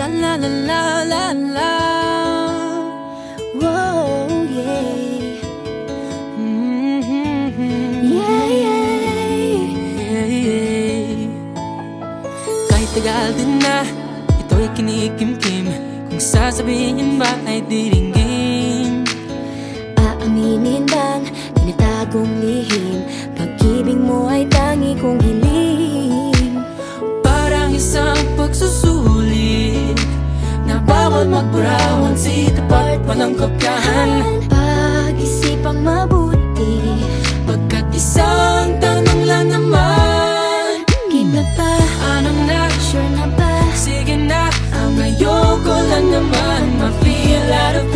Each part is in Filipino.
La la la la la la. Yeah. Yeah, yeah, yeah, yeah. Kahit tagal din na Ito'y kinikimkim Kung sasabihin ba ay diring Ngayon magburawan si tapat walang kopyahan Pag-isipang mabuti Pagkat isang tanong lang naman Game na ba? Ano na? Sure na ba? Sige na Ang ayoko lang naman Ma-feel out of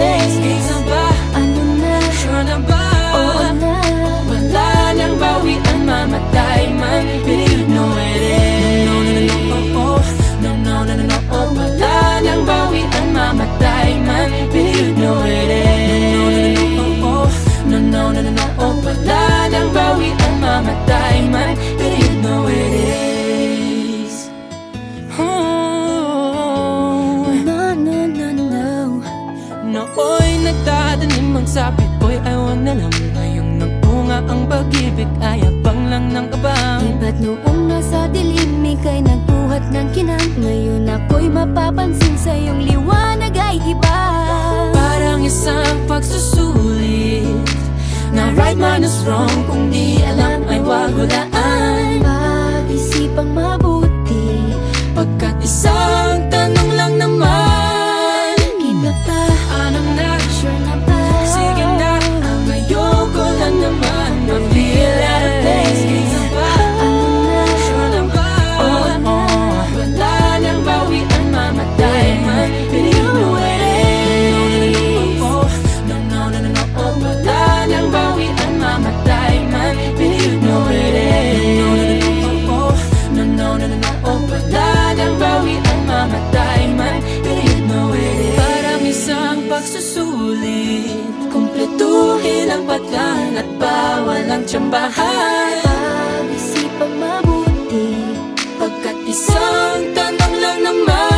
na o wala ng bawi ang mamatay man Iit mawili Parang isang pagsusulit Kumpletuhin ang patlang at bawal ang tsambahan. Pag-isipang mabuti Pagkat isang tanong lang naman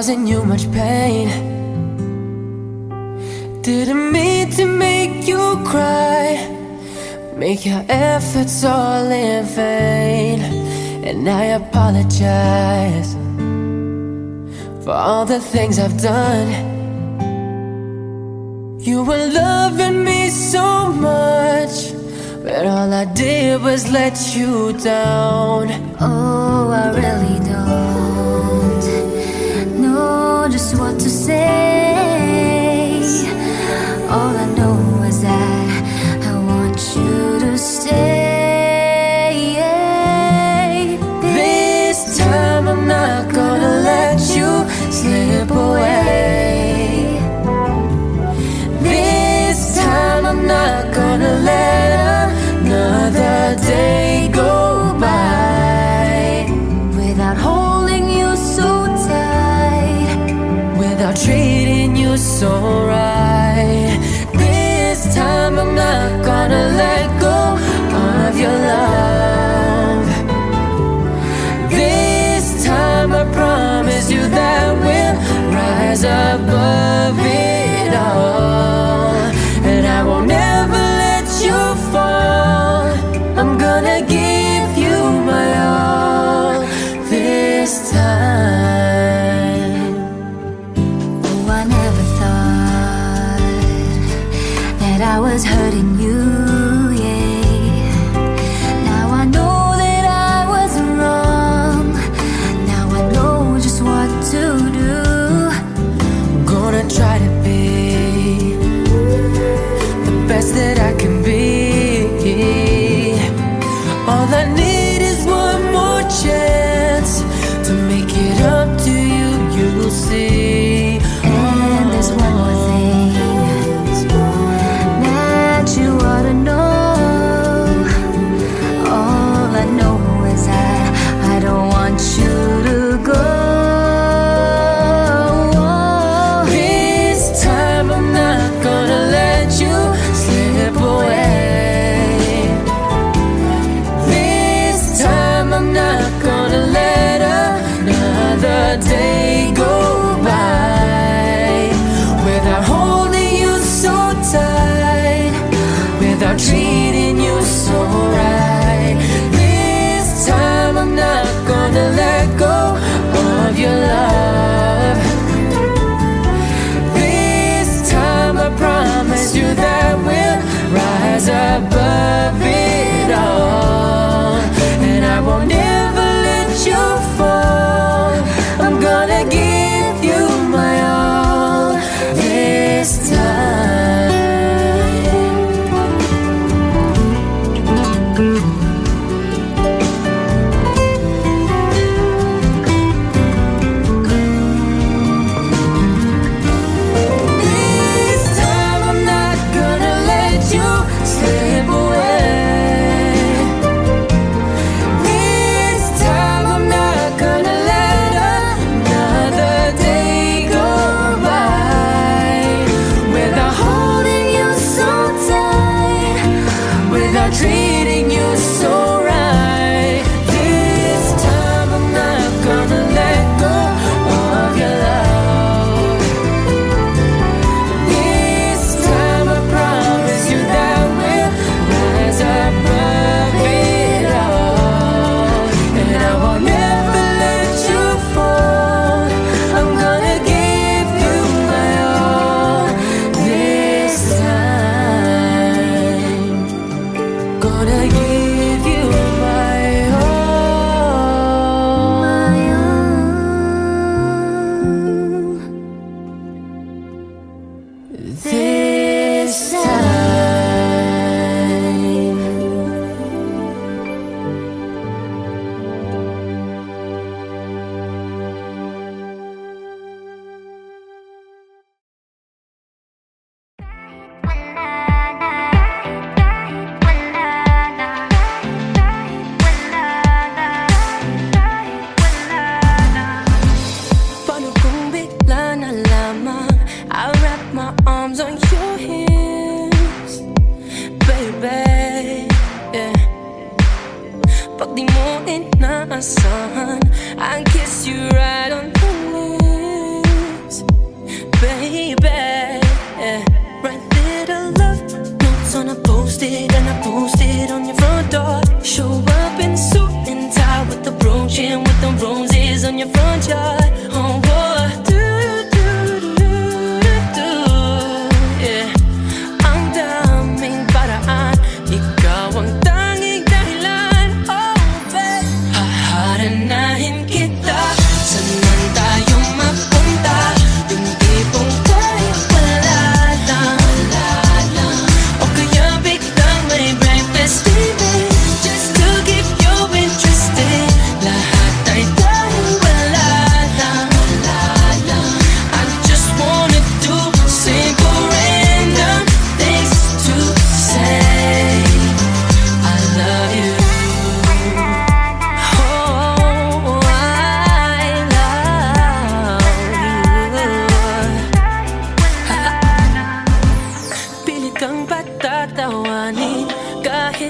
causing you much pain. Didn't mean to make you cry? Make your efforts all in vain. And I apologize For all the things I've done. You were loving me so much But all I did was let you down. Oh, I really did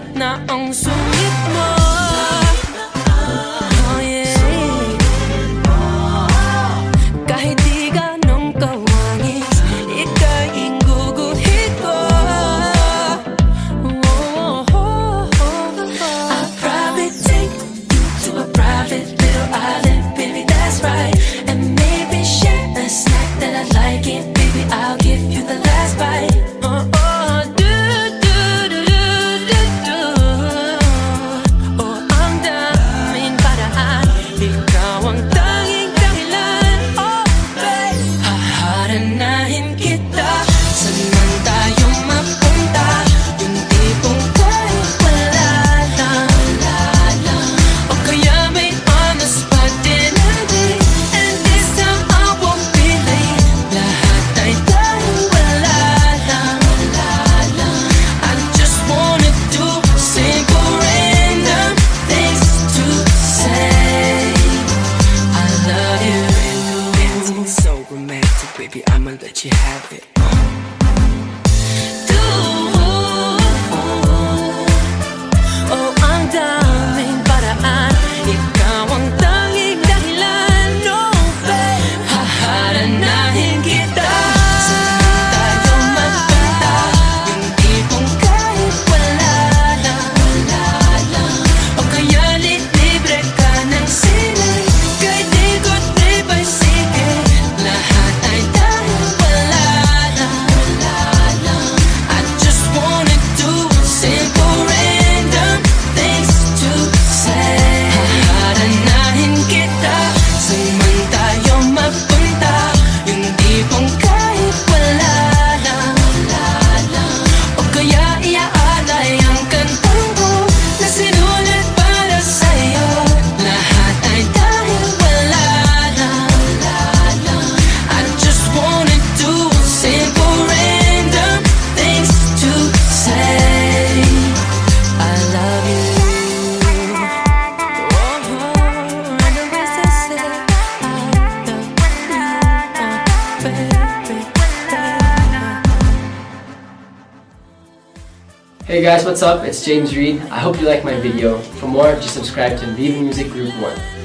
Kahit na ang sungit mo baby, I'ma let you have it. Uh. Hey guys, what's up? It's James Reed. I hope you like my video. For more, just subscribe to Viva Music Group 1.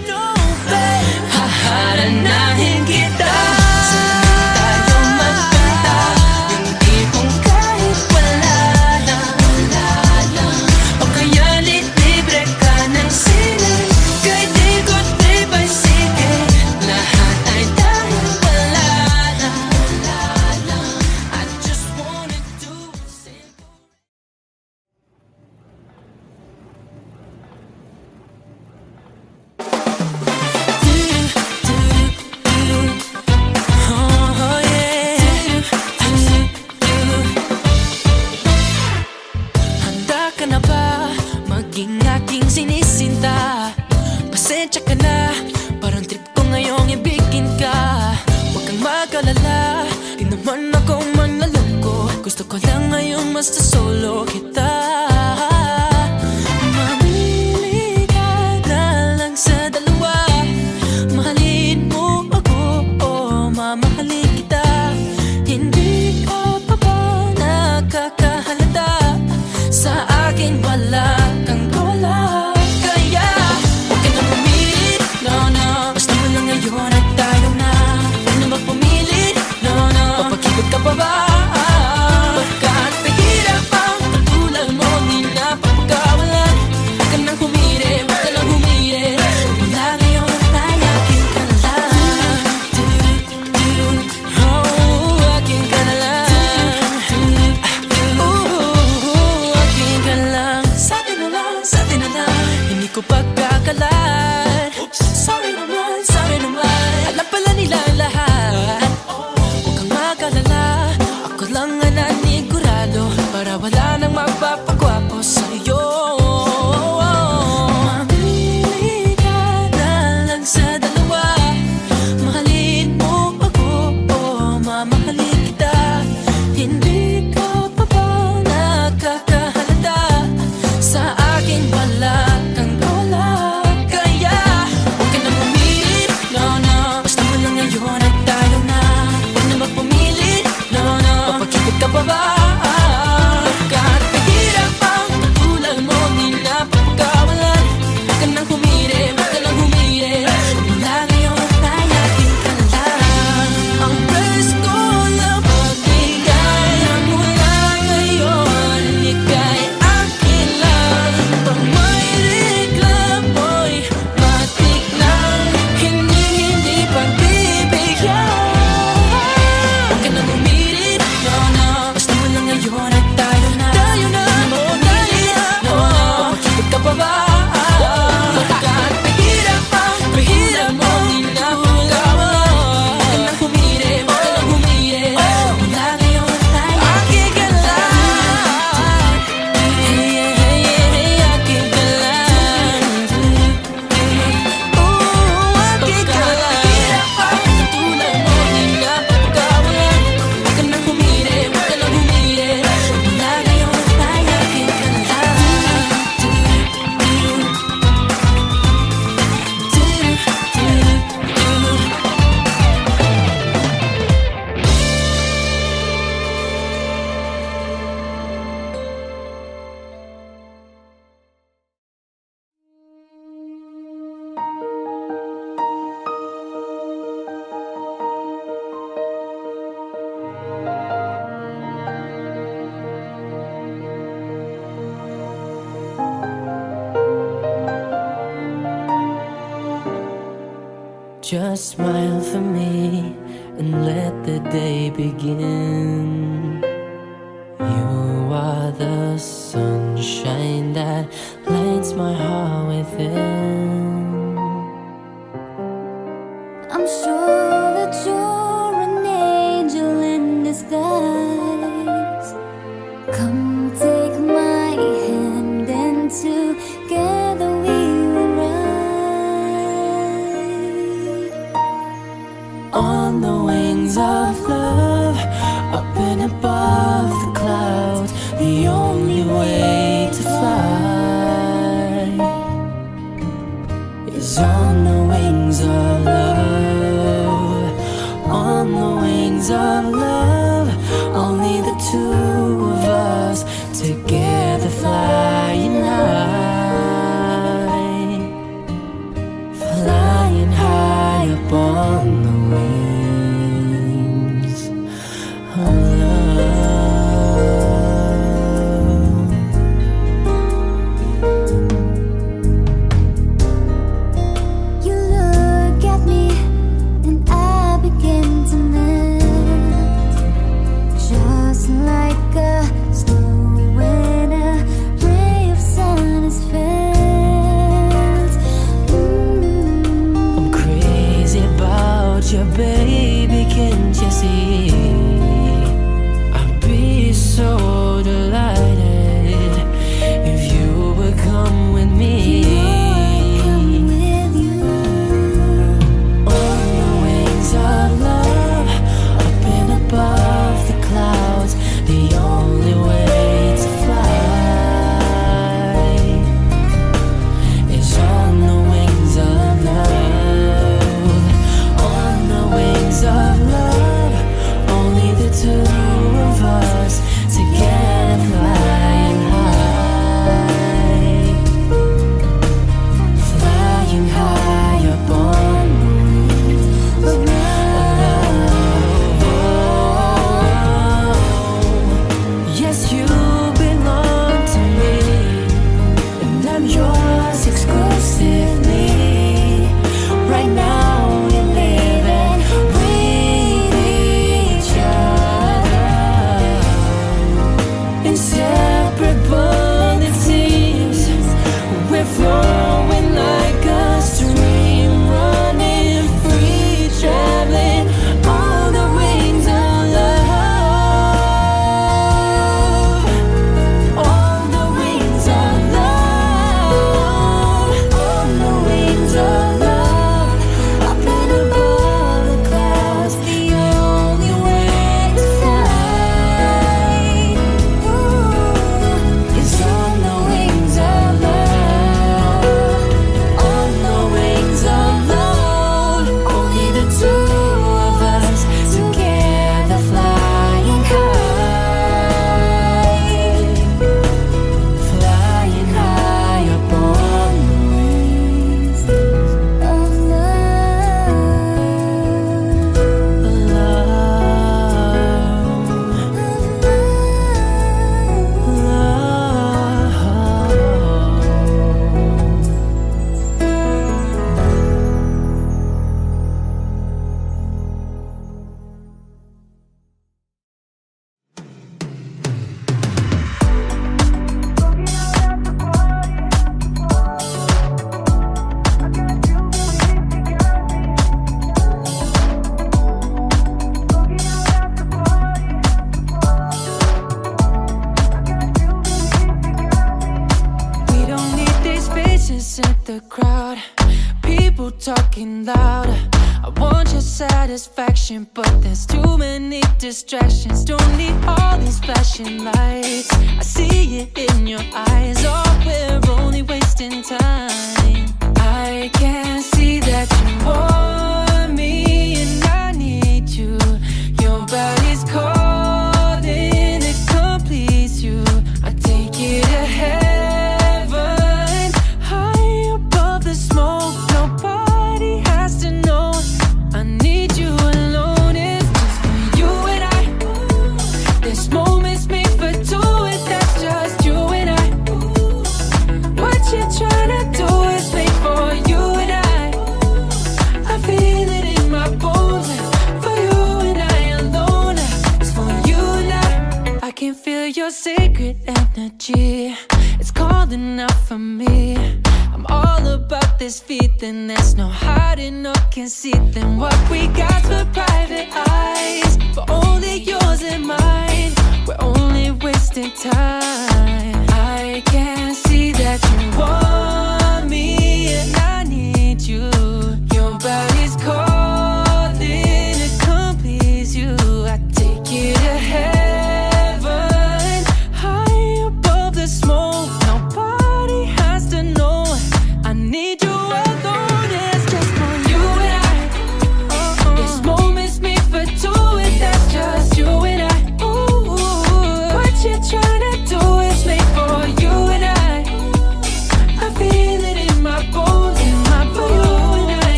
Gusto ko lang ngayon mas solo kita. sunshine that lights my heart within.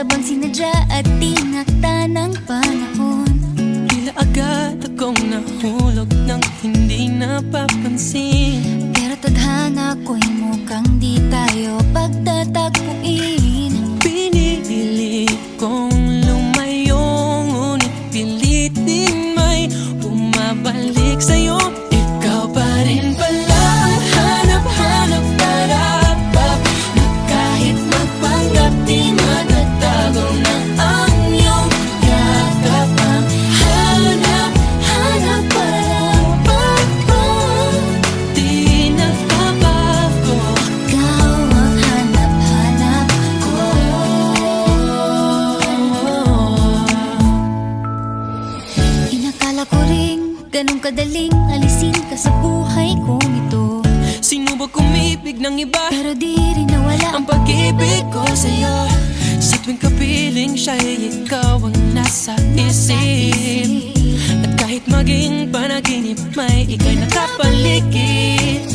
Bang sinadya at tinakta ng panahon ganun kadaling alisin ka sa buhay kong ito. Sinubok kumibig ng iba? Pero di rin nawala ang pag-ibig ko sa'yo. Sa tuwing kapiling siya'y ikaw ang nasa isip. At kahit maging panaginip may ika'y nakapaligid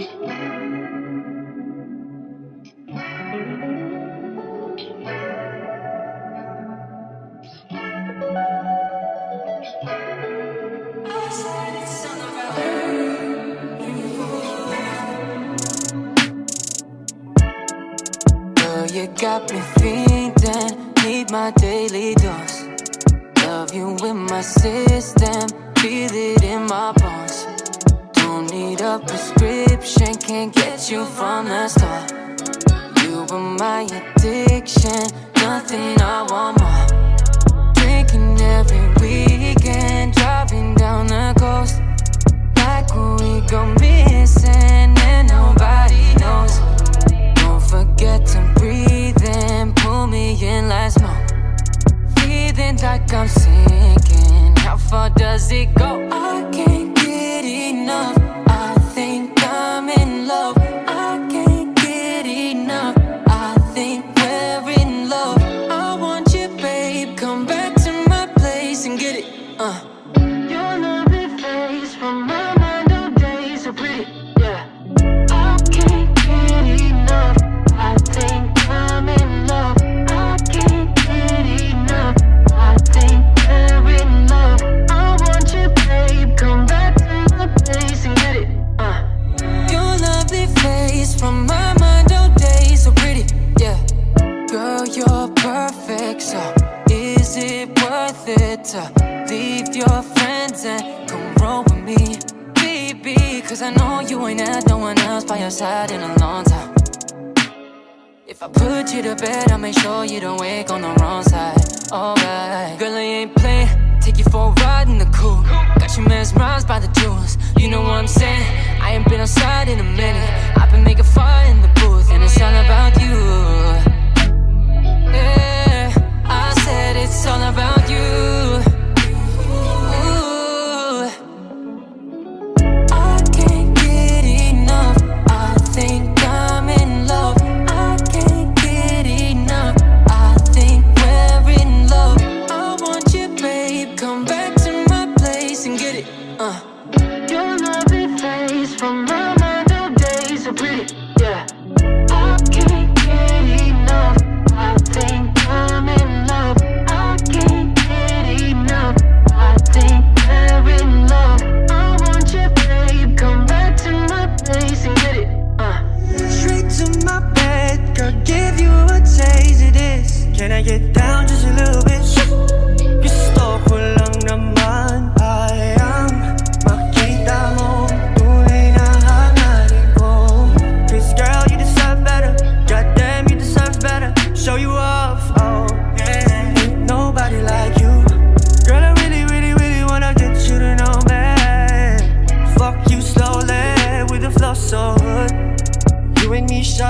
Música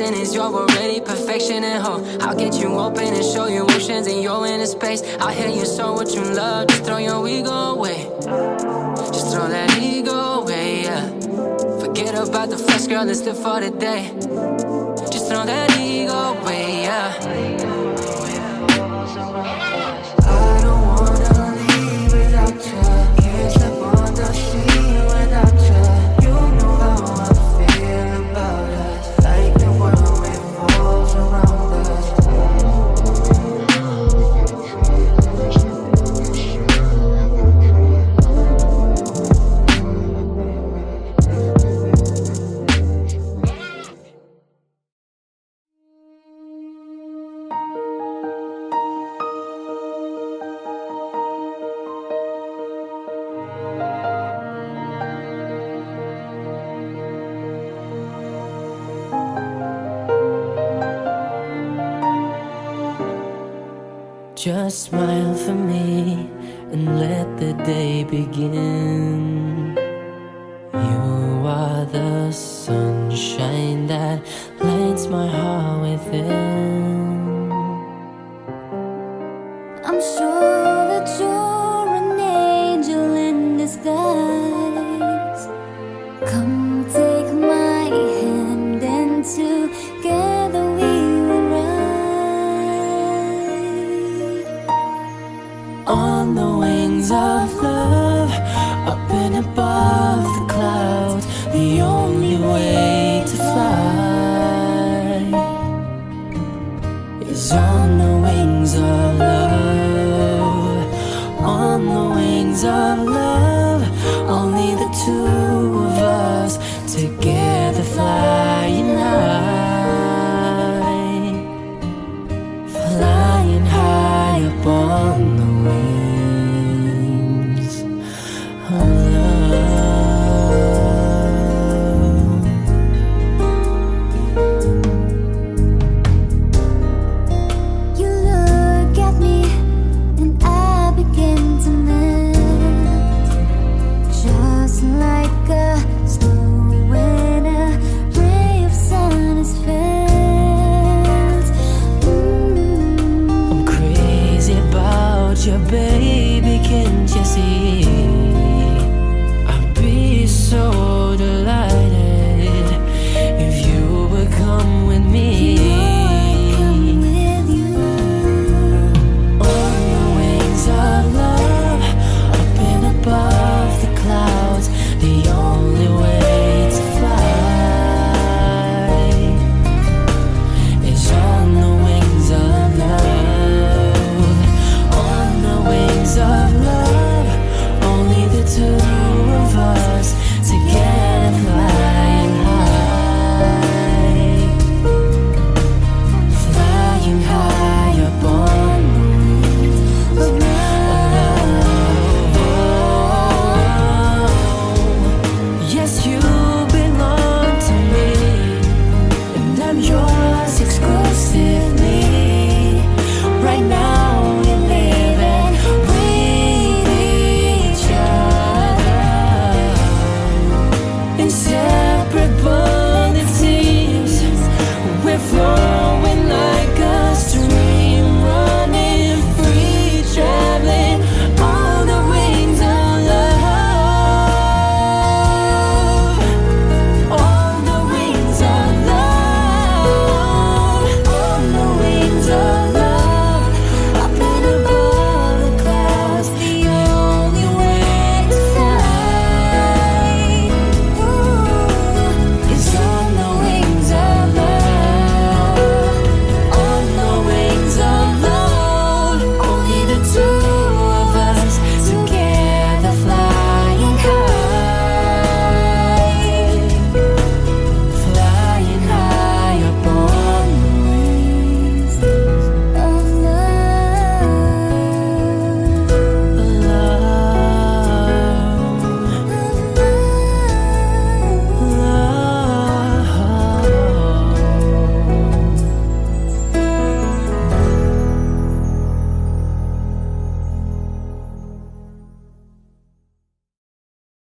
is you're already perfection and hope. I'll get you open and show you oceans and you're in space. I'll hear you show what you love. Just throw your ego away. Just throw that ego away, yeah. Forget about the flesh, girl, let's live for the day. Just throw that ego away, yeah. on the wings of love, up and above the clouds, the only way to fly is on the wings of love, on the wings of